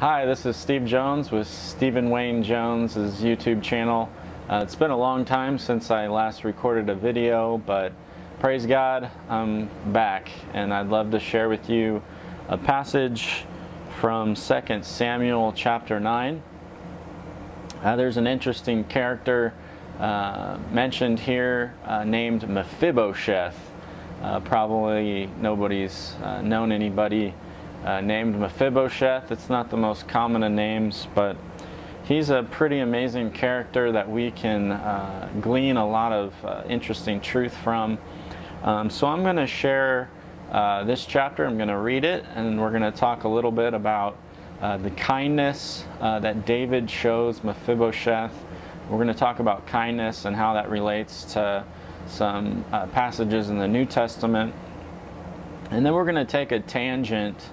Hi, this is Steve Jones with Steven Wayne Jones' YouTube channel. Uh, it's been a long time since I last recorded a video, but praise God, I'm back and I'd love to share with you a passage from 2 Samuel chapter 9. Uh, there's an interesting character uh, mentioned here uh, named Mephibosheth. Uh, probably nobody's uh, known anybody uh, named Mephibosheth. It's not the most common of names, but he's a pretty amazing character that we can uh, glean a lot of uh, interesting truth from. Um, so I'm going to share uh, this chapter. I'm going to read it, and we're going to talk a little bit about uh, the kindness uh, that David shows Mephibosheth. We're going to talk about kindness and how that relates to some passages in the New Testament. And then we're going to take a tangent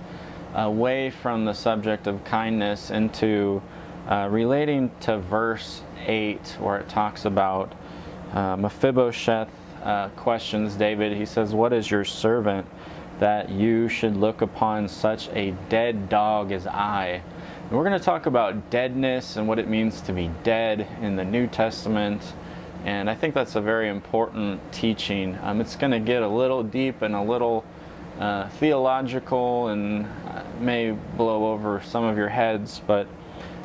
away from the subject of kindness into uh, relating to verse 8, where it talks about uh, Mephibosheth uh, questions David. He says, What is your servant that you should look upon such a dead dog as I? And we're going to talk about deadness and what it means to be dead in the New Testament. And I think that's a very important teaching. Um, it's going to get a little deep and a little uh, theological and may blow over some of your heads, but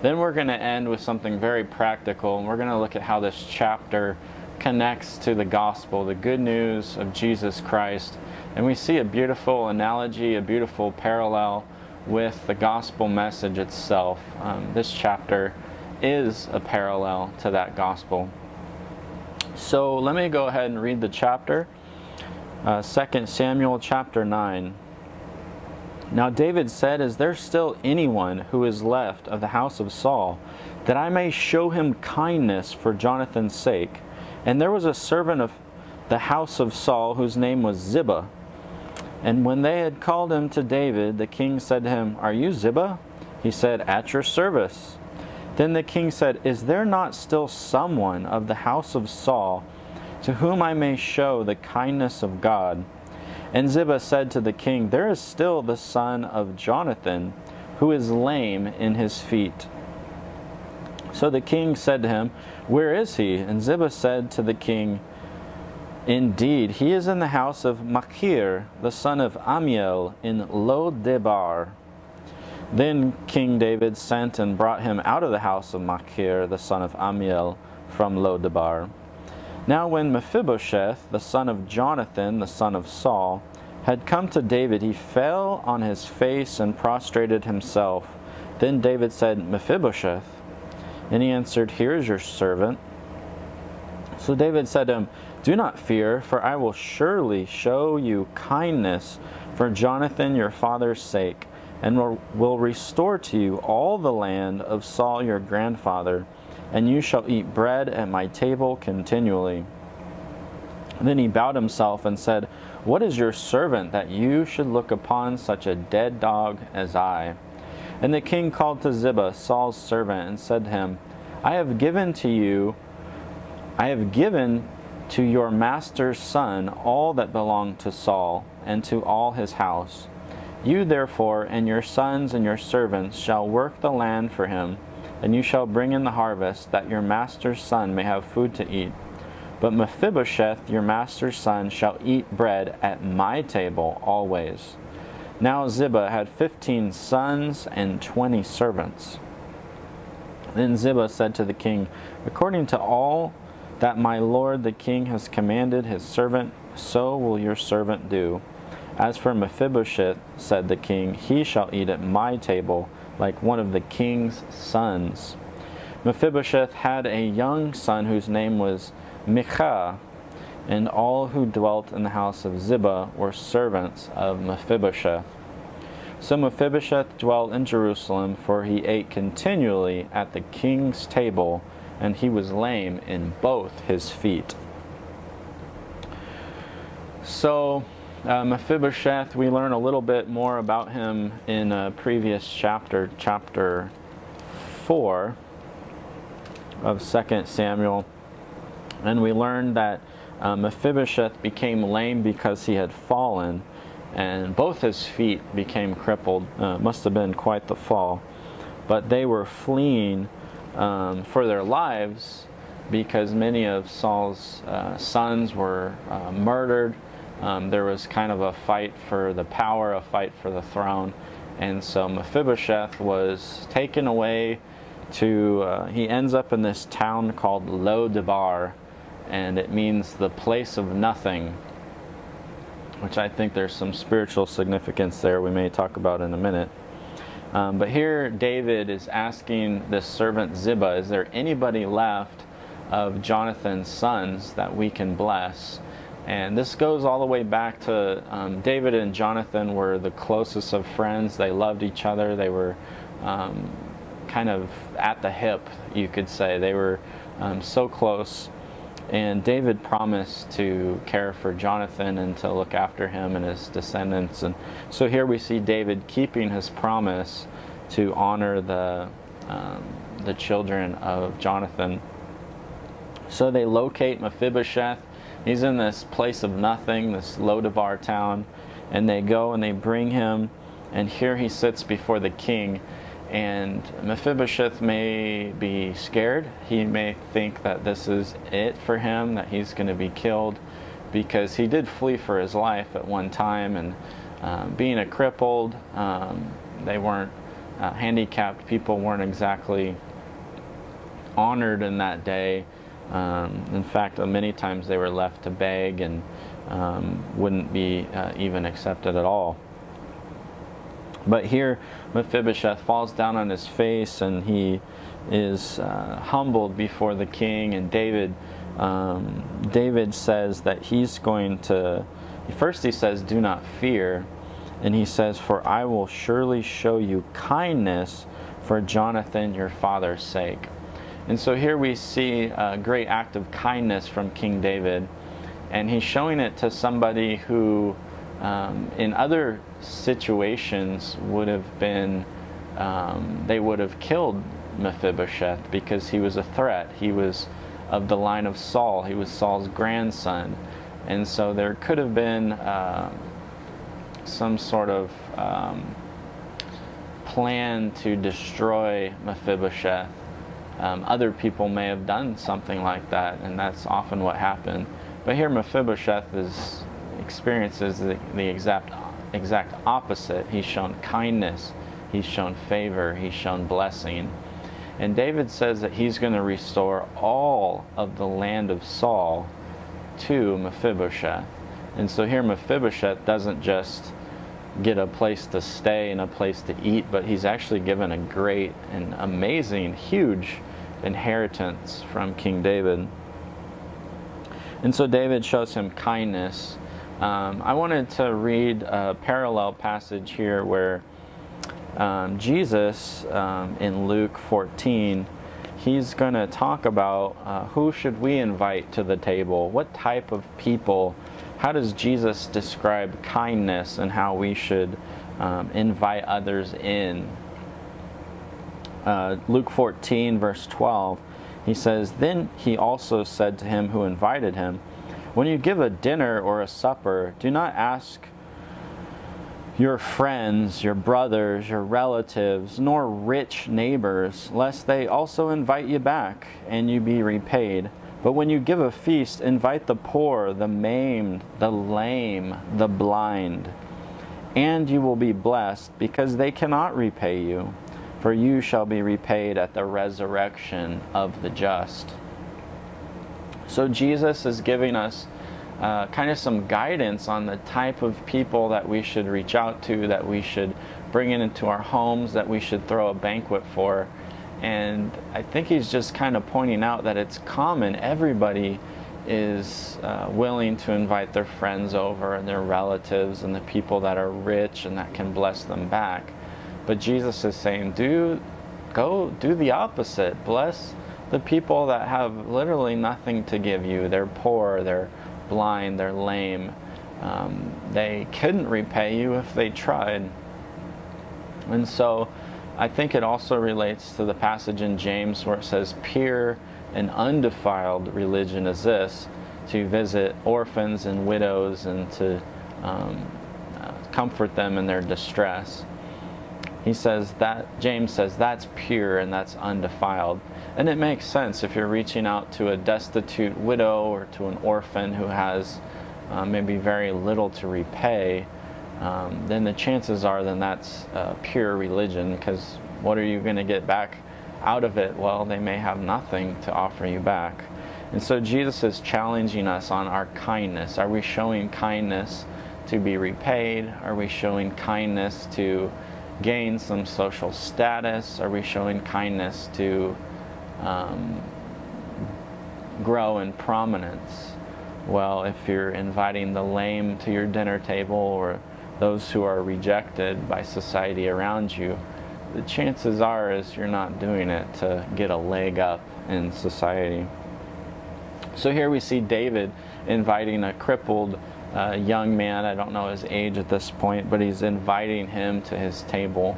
then we're going to end with something very practical, and we're going to look at how this chapter connects to the gospel, the good news of Jesus Christ. And we see a beautiful analogy, a beautiful parallel with the gospel message itself. Um, this chapter is a parallel to that gospel. So let me go ahead and read the chapter uh, 2 Samuel chapter 9. Now David said, Is there still anyone who is left of the house of Saul, that I may show him kindness for Jonathan's sake? And there was a servant of the house of Saul whose name was Ziba. And when they had called him to David, the king said to him, Are you Ziba? He said, At your service. Then the king said, Is there not still someone of the house of Saul to whom I may show the kindness of God. And Ziba said to the king, There is still the son of Jonathan, who is lame in his feet. So the king said to him, Where is he? And Ziba said to the king, Indeed, he is in the house of Machir, the son of Ammiel, in Lo-debar. Then King David sent and brought him out of the house of Machir, the son of Ammiel, from Lo-debar. Now when Mephibosheth, the son of Jonathan, the son of Saul, had come to David, he fell on his face and prostrated himself. Then David said, Mephibosheth. And he answered, Here is your servant. So David said to him, Do not fear, for I will surely show you kindness for Jonathan your father's sake, and will restore to you all the land of Saul your grandfather and you shall eat bread at my table continually. then he bowed himself and said, What is your servant that you should look upon such a dead dog as I? And the king called to Ziba, Saul's servant, and said to him, I have given to you, I have given to your master's son all that belonged to Saul, and to all his house. You therefore and your sons and your servants shall work the land for him and you shall bring in the harvest, that your master's son may have food to eat. But Mephibosheth, your master's son, shall eat bread at my table always. Now Ziba had fifteen sons and twenty servants. Then Ziba said to the king, According to all that my lord the king has commanded his servant, so will your servant do. As for Mephibosheth, said the king, he shall eat at my table like one of the king's sons. Mephibosheth had a young son whose name was Micha, and all who dwelt in the house of Ziba were servants of Mephibosheth. So Mephibosheth dwelt in Jerusalem, for he ate continually at the king's table, and he was lame in both his feet. So uh, Mephibosheth, we learn a little bit more about him in a previous chapter, chapter 4 of 2 Samuel. And we learned that uh, Mephibosheth became lame because he had fallen, and both his feet became crippled. Uh, must have been quite the fall. but they were fleeing um, for their lives because many of Saul's uh, sons were uh, murdered. Um, there was kind of a fight for the power, a fight for the throne. And so Mephibosheth was taken away to, uh, he ends up in this town called Lo-debar, and it means the place of nothing, which I think there's some spiritual significance there we may talk about in a minute. Um, but here David is asking this servant Ziba, is there anybody left of Jonathan's sons that we can bless? And this goes all the way back to um, David and Jonathan were the closest of friends. They loved each other. They were um, kind of at the hip, you could say. They were um, so close. And David promised to care for Jonathan and to look after him and his descendants. And so here we see David keeping his promise to honor the, um, the children of Jonathan. So they locate Mephibosheth He's in this place of nothing, this Lo-debar town, and they go and they bring him, and here he sits before the king. And Mephibosheth may be scared. He may think that this is it for him, that he's going to be killed, because he did flee for his life at one time. And um, being a crippled, um, they weren't uh, handicapped people weren't exactly honored in that day. Um, in fact, uh, many times they were left to beg and um, wouldn't be uh, even accepted at all. But here, Mephibosheth falls down on his face and he is uh, humbled before the king. And David, um, David says that he's going to. First, he says, "Do not fear," and he says, "For I will surely show you kindness for Jonathan your father's sake." And so here we see a great act of kindness from King David, and he's showing it to somebody who, um, in other situations, would have been, um, they would have killed Mephibosheth because he was a threat. He was of the line of Saul, he was Saul's grandson. And so there could have been uh, some sort of um, plan to destroy Mephibosheth um, other people may have done something like that, and that's often what happened. But here Mephibosheth is, experiences the, the exact, exact opposite. He's shown kindness, he's shown favor, he's shown blessing. And David says that he's going to restore all of the land of Saul to Mephibosheth. And so here Mephibosheth doesn't just get a place to stay and a place to eat, but he's actually given a great and amazing, huge inheritance from King David. And so David shows him kindness. Um, I wanted to read a parallel passage here where um, Jesus um, in Luke 14 he's going to talk about uh, who should we invite to the table what type of people how does Jesus describe kindness and how we should um, invite others in? Uh, Luke 14, verse 12, he says, Then he also said to him who invited him, When you give a dinner or a supper, do not ask your friends, your brothers, your relatives, nor rich neighbors, lest they also invite you back and you be repaid. But when you give a feast, invite the poor, the maimed, the lame, the blind, and you will be blessed, because they cannot repay you, for you shall be repaid at the resurrection of the just. So Jesus is giving us uh, kind of some guidance on the type of people that we should reach out to, that we should bring into our homes, that we should throw a banquet for. And I think he's just kind of pointing out that it's common. Everybody is uh, willing to invite their friends over and their relatives and the people that are rich and that can bless them back. But Jesus is saying, do go do the opposite. Bless the people that have literally nothing to give you. They're poor, they're blind, they're lame. Um, they couldn't repay you if they tried. And so I think it also relates to the passage in James where it says, Pure and undefiled religion is this to visit orphans and widows and to um, uh, comfort them in their distress. he says that James says that's pure and that's undefiled. And it makes sense if you're reaching out to a destitute widow or to an orphan who has uh, maybe very little to repay, um, then the chances are then that's uh, pure religion because what are you going to get back out of it? Well, they may have nothing to offer you back. And so Jesus is challenging us on our kindness. Are we showing kindness to be repaid? Are we showing kindness to gain some social status? Are we showing kindness to um, grow in prominence? Well, if you're inviting the lame to your dinner table or those who are rejected by society around you, the chances are is you're not doing it to get a leg up in society. So here we see David inviting a crippled uh, young man, I don't know his age at this point, but he's inviting him to his table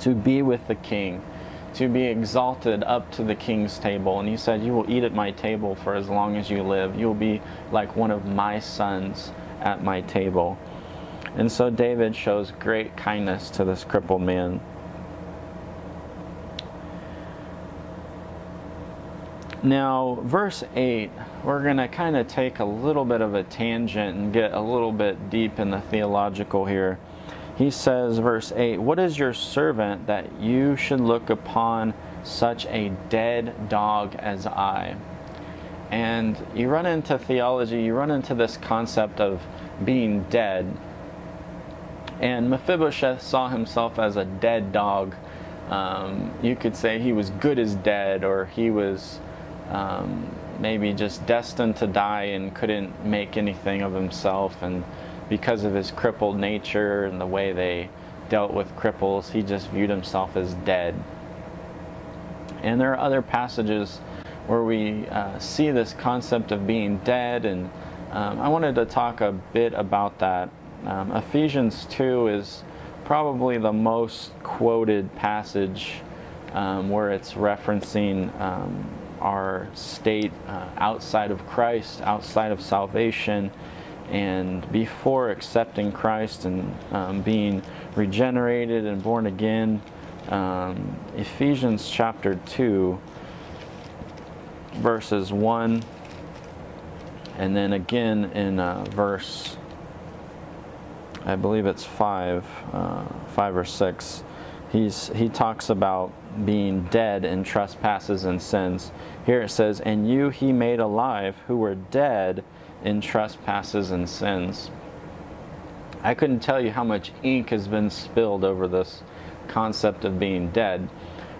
to be with the king, to be exalted up to the king's table. And he said, You will eat at my table for as long as you live. You'll be like one of my sons at my table. And so David shows great kindness to this crippled man. Now, verse 8, we're going to kind of take a little bit of a tangent and get a little bit deep in the theological here. He says, verse 8, What is your servant that you should look upon such a dead dog as I? And you run into theology, you run into this concept of being dead. And Mephibosheth saw himself as a dead dog. Um, you could say he was good as dead, or he was um, maybe just destined to die and couldn't make anything of himself. And because of his crippled nature and the way they dealt with cripples, he just viewed himself as dead. And there are other passages where we uh, see this concept of being dead, and um, I wanted to talk a bit about that. Um, Ephesians 2 is probably the most quoted passage um, where it's referencing um, our state uh, outside of Christ, outside of salvation, and before accepting Christ and um, being regenerated and born again. Um, Ephesians chapter 2, verses 1, and then again in uh, verse, I believe it's 5, uh, 5 or 6 he's he talks about being dead in trespasses and sins. Here it says, "And you he made alive who were dead in trespasses and sins." I couldn't tell you how much ink has been spilled over this concept of being dead.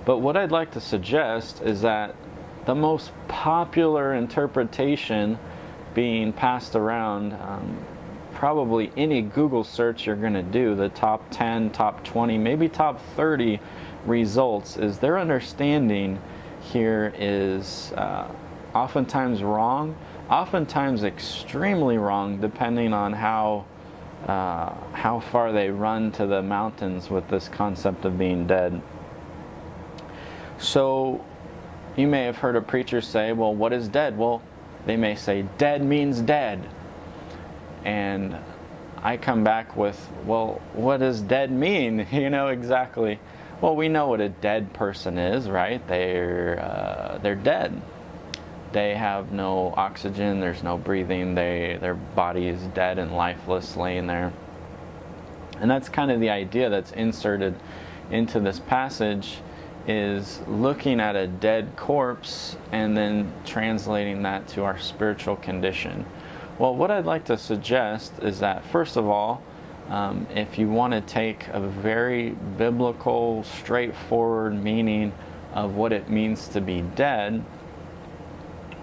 But what I'd like to suggest is that the most popular interpretation being passed around um, probably any Google search you're going to do, the top 10, top 20, maybe top 30 results, is their understanding here is uh, oftentimes wrong, oftentimes extremely wrong, depending on how uh, how far they run to the mountains with this concept of being dead. So you may have heard a preacher say, well, what is dead? Well, they may say, dead means dead and I come back with, well, what does dead mean? You know exactly. Well, we know what a dead person is, right? They're uh, they're dead. They have no oxygen. There's no breathing. They their body is dead and lifeless, laying there. And that's kind of the idea that's inserted into this passage is looking at a dead corpse and then translating that to our spiritual condition. Well, what I'd like to suggest is that, first of all, um, if you want to take a very biblical, straightforward meaning of what it means to be dead,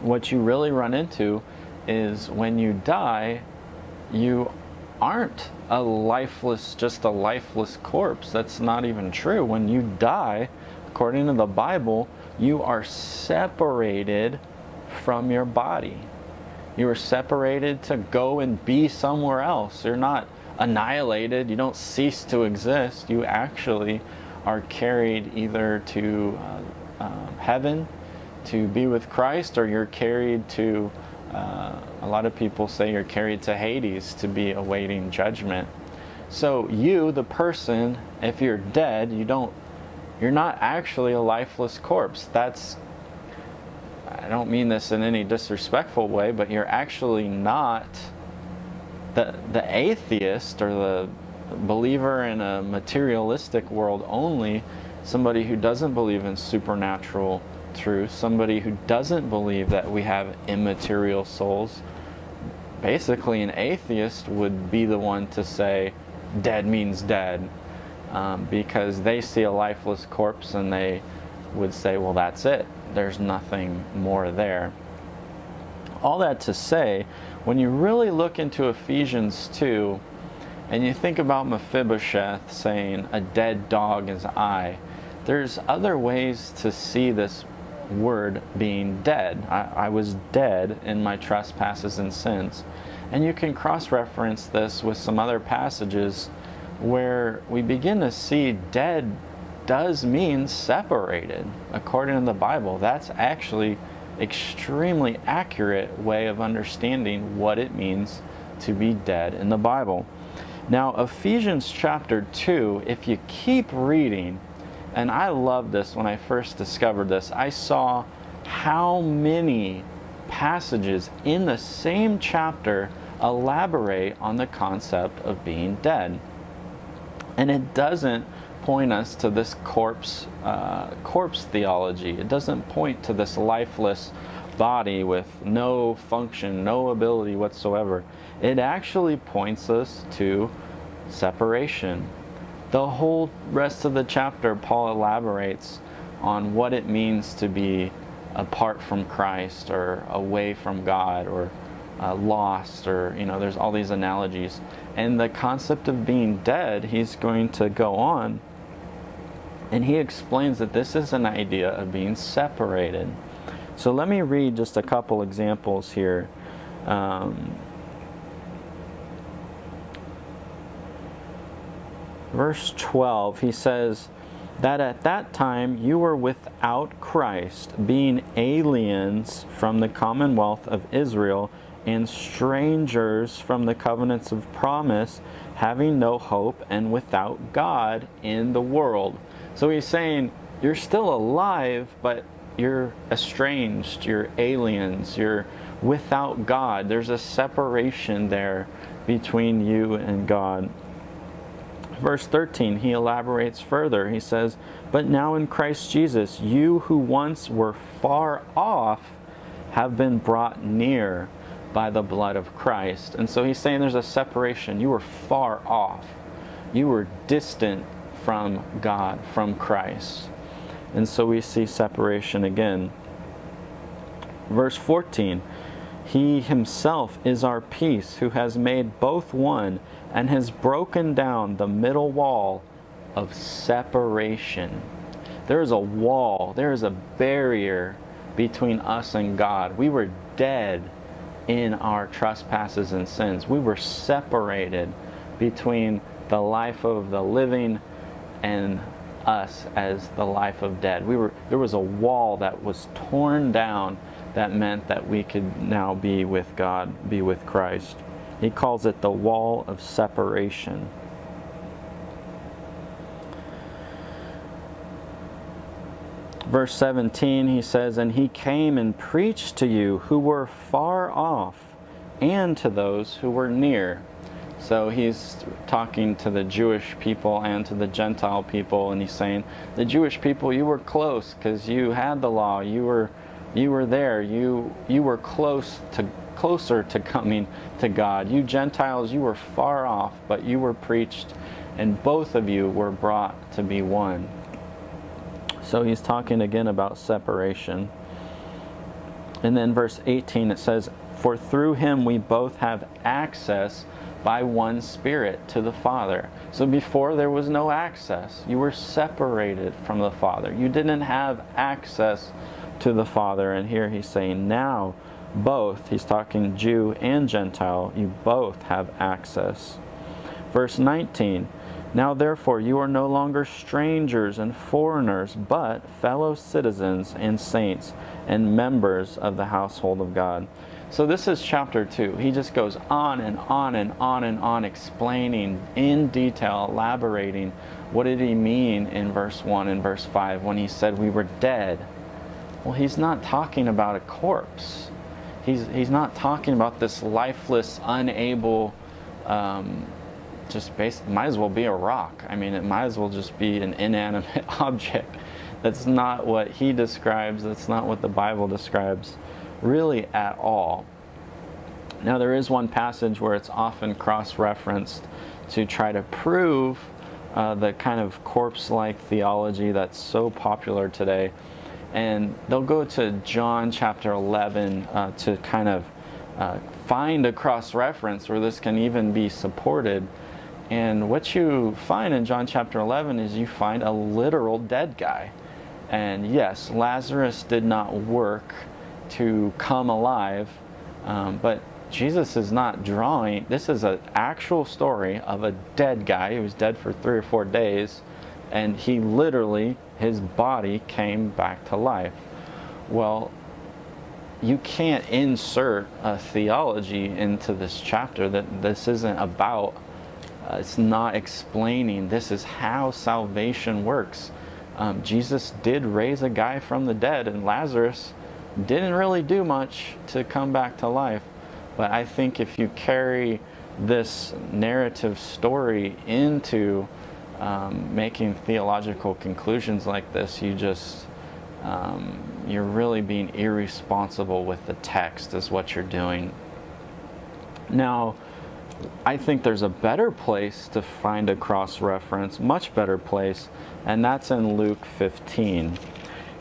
what you really run into is when you die, you aren't a lifeless, just a lifeless corpse. That's not even true. When you die, according to the Bible, you are separated from your body. You are separated to go and be somewhere else. You're not annihilated. You don't cease to exist. You actually are carried either to uh, uh, heaven to be with Christ, or you're carried to, uh, a lot of people say you're carried to Hades to be awaiting judgment. So you, the person, if you're dead, you don't you're not actually a lifeless corpse. That's I don't mean this in any disrespectful way, but you're actually not the the atheist or the believer in a materialistic world only, somebody who doesn't believe in supernatural truth, somebody who doesn't believe that we have immaterial souls. Basically, an atheist would be the one to say, dead means dead, um, because they see a lifeless corpse and they would say, well, that's it. There's nothing more there. All that to say, when you really look into Ephesians 2 and you think about Mephibosheth saying, a dead dog is I, there's other ways to see this word being dead. I, I was dead in my trespasses and sins. And you can cross reference this with some other passages where we begin to see dead does mean separated according to the Bible. That's actually extremely accurate way of understanding what it means to be dead in the Bible. Now, Ephesians chapter 2, if you keep reading, and I love this when I first discovered this, I saw how many passages in the same chapter elaborate on the concept of being dead. And it doesn't point us to this corpse, uh, corpse theology. It doesn't point to this lifeless body with no function, no ability whatsoever. It actually points us to separation. The whole rest of the chapter, Paul elaborates on what it means to be apart from Christ or away from God or uh, lost or, you know, there's all these analogies. And the concept of being dead, he's going to go on and he explains that this is an idea of being separated. So let me read just a couple examples here. Um, verse 12, he says, That at that time you were without Christ, being aliens from the commonwealth of Israel and strangers from the covenants of promise, having no hope and without God in the world. So he's saying, You're still alive, but you're estranged, you're aliens, you're without God. There's a separation there between you and God. Verse 13, he elaborates further. He says, But now in Christ Jesus, you who once were far off have been brought near by the blood of Christ. And so he's saying there's a separation. You were far off, you were distant from God, from Christ. And so we see separation again. Verse 14 He himself is our peace, who has made both one and has broken down the middle wall of separation. There is a wall, there is a barrier between us and God. We were dead in our trespasses and sins. We were separated between the life of the living and us as the life of dead. We were there was a wall that was torn down that meant that we could now be with God, be with Christ. He calls it the wall of separation. Verse 17, he says, And he came and preached to you who were far off, and to those who were near. So he's talking to the Jewish people and to the Gentile people, and he's saying, The Jewish people, you were close because you had the law, you were you were there, you you were close to closer to coming to God. You Gentiles, you were far off, but you were preached, and both of you were brought to be one. So he's talking again about separation. And then verse 18 it says, For through him we both have access by one Spirit to the Father. So before there was no access. You were separated from the Father. You didn't have access to the Father. And here he's saying, now both, he's talking Jew and Gentile, you both have access. Verse 19 Now therefore you are no longer strangers and foreigners, but fellow citizens and saints and members of the household of God. So this is chapter 2. He just goes on and on and on and on explaining in detail, elaborating what did he mean in verse 1 and verse 5 when he said we were dead. Well, he's not talking about a corpse. He's, he's not talking about this lifeless, unable, um, just basically, might as well be a rock. I mean, it might as well just be an inanimate object. That's not what he describes. That's not what the Bible describes, really, at all. Now, there is one passage where it's often cross referenced to try to prove uh, the kind of corpse like theology that's so popular today. And they'll go to John chapter 11 uh, to kind of uh, find a cross reference where this can even be supported. And what you find in John chapter 11 is you find a literal dead guy. And yes, Lazarus did not work to come alive, um, but Jesus is not drawing. This is an actual story of a dead guy who was dead for three or four days, and he literally, his body came back to life. Well, you can't insert a theology into this chapter that this isn't about. Uh, it's not explaining this is how salvation works. Um, Jesus did raise a guy from the dead, and Lazarus didn't really do much to come back to life. But I think if you carry this narrative story into um, making theological conclusions like this, you just um, you're really being irresponsible with the text, is what you're doing. Now, I think there's a better place to find a cross reference, much better place, and that's in Luke 15.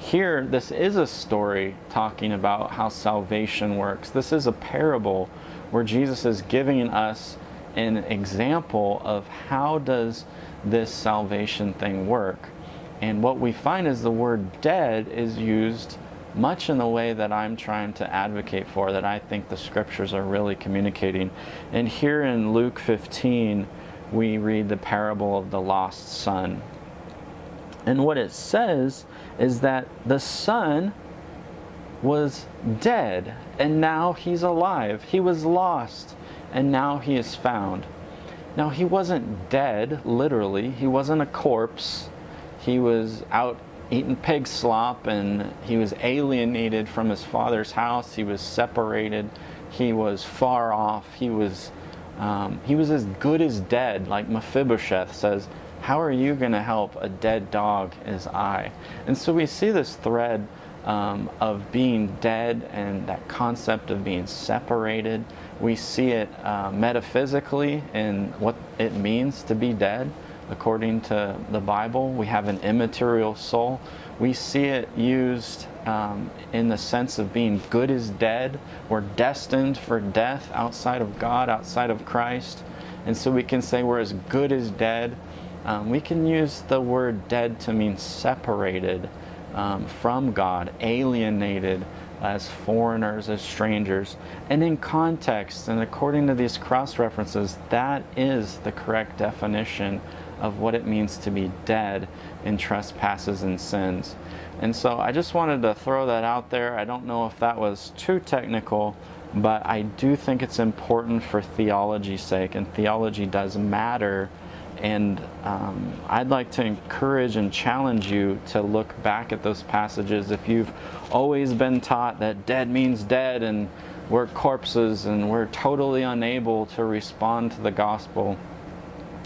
Here, this is a story talking about how salvation works. This is a parable where Jesus is giving us an example of how does this salvation thing work. And what we find is the word dead is used much in the way that I'm trying to advocate for, that I think the scriptures are really communicating. And here in Luke 15, we read the parable of the lost son. And what it says is that the son was dead and now he's alive. He was lost and now he is found. Now, he wasn't dead, literally. He wasn't a corpse. He was out eating pig slop and he was alienated from his father's house. He was separated. He was far off. He was, um, he was as good as dead, like Mephibosheth says. How are you going to help a dead dog as I? And so we see this thread um, of being dead and that concept of being separated. We see it uh, metaphysically in what it means to be dead. According to the Bible, we have an immaterial soul. We see it used um, in the sense of being good as dead. We're destined for death outside of God, outside of Christ. And so we can say we're as good as dead. Um, we can use the word dead to mean separated um, from God, alienated as foreigners, as strangers. And in context, and according to these cross references, that is the correct definition of what it means to be dead in trespasses and sins. And so I just wanted to throw that out there. I don't know if that was too technical, but I do think it's important for theology's sake, and theology does matter and um, I'd like to encourage and challenge you to look back at those passages. If you've always been taught that dead means dead and we're corpses and we're totally unable to respond to the gospel,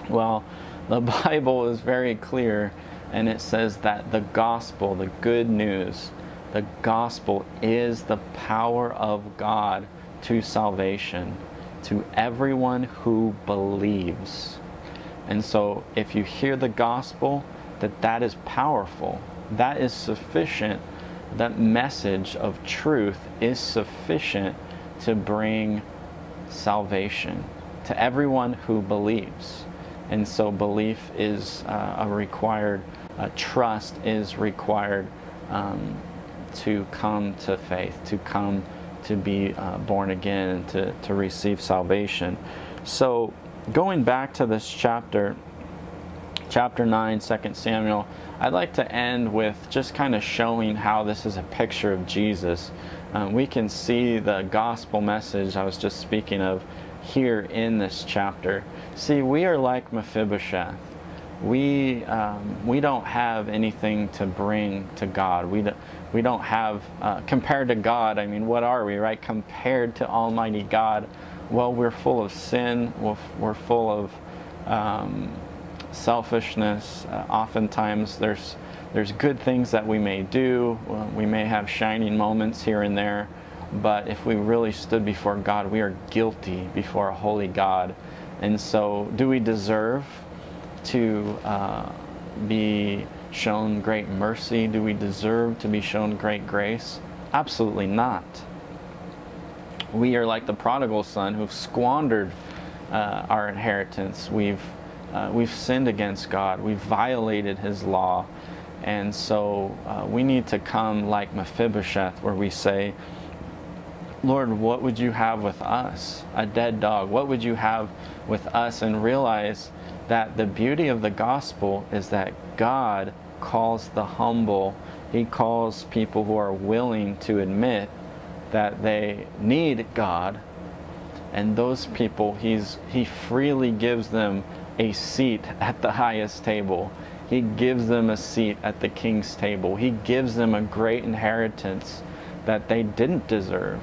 well, the Bible is very clear and it says that the gospel, the good news, the gospel is the power of God to salvation to everyone who believes. And so if you hear the gospel, that that is powerful. That is sufficient. That message of truth is sufficient to bring salvation to everyone who believes. And so belief is uh, a required, uh, trust is required um, to come to faith, to come to be uh, born again, and to, to receive salvation. So going back to this chapter, chapter 9, 2 Samuel, I'd like to end with just kind of showing how this is a picture of Jesus. Um, we can see the gospel message I was just speaking of here in this chapter. See, we are like Mephibosheth. We, um, we don't have anything to bring to God. We, do, we don't have, uh, compared to God, I mean, what are we, right? Compared to Almighty God, well, we're full of sin, we're, full of um, selfishness. Uh, oftentimes, there's there's good things that we may do. We may have shining moments here and there, but if we really stood before God, we are guilty before a holy God. And so, do we deserve to uh, be shown great mercy? Do we deserve to be shown great grace? Absolutely not. We are like the prodigal son who've squandered uh, our inheritance. We've uh, we've sinned against God. We've violated His law, and so uh, we need to come like Mephibosheth, where we say, Lord, what would you have with us? A dead dog. What would you have with us? And realize that the beauty of the gospel is that God calls the humble. He calls people who are willing to admit that they need God. And those people, he's, He freely gives them a seat at the highest table. He gives them a seat at the king's table. He gives them a great inheritance that they didn't deserve.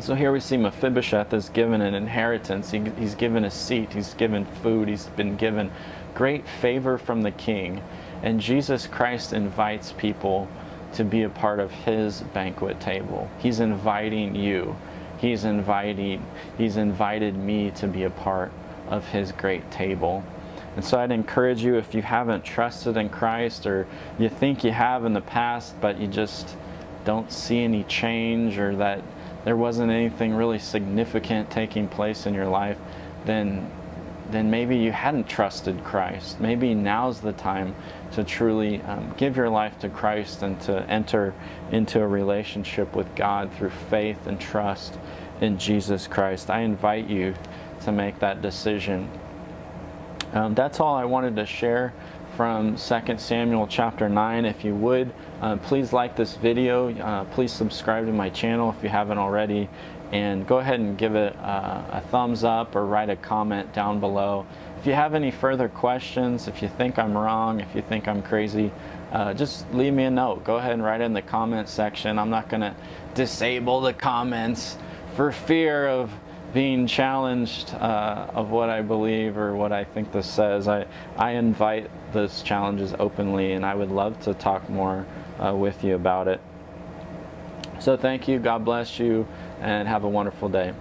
So here we see Mephibosheth is given an inheritance. He, he's given a seat. He's given food. He's been given great favor from the king. And Jesus Christ invites people to be a part of his banquet table. He's inviting you. He's inviting he's invited me to be a part of his great table. And so I'd encourage you if you haven't trusted in Christ or you think you have in the past but you just don't see any change or that there wasn't anything really significant taking place in your life, then then maybe you hadn't trusted Christ. Maybe now's the time to truly um, give your life to Christ and to enter into a relationship with God through faith and trust in Jesus Christ. I invite you to make that decision. Um, that's all I wanted to share from 2 Samuel chapter 9. If you would, uh, please like this video. Uh, please subscribe to my channel if you haven't already. And go ahead and give it uh, a thumbs up or write a comment down below. If you have any further questions, if you think I'm wrong, if you think I'm crazy, uh, just leave me a note. Go ahead and write it in the comment section. I'm not going to disable the comments for fear of being challenged uh, of what I believe or what I think this says, I, I invite those challenges openly and I would love to talk more uh, with you about it. So thank you, God bless you, and have a wonderful day.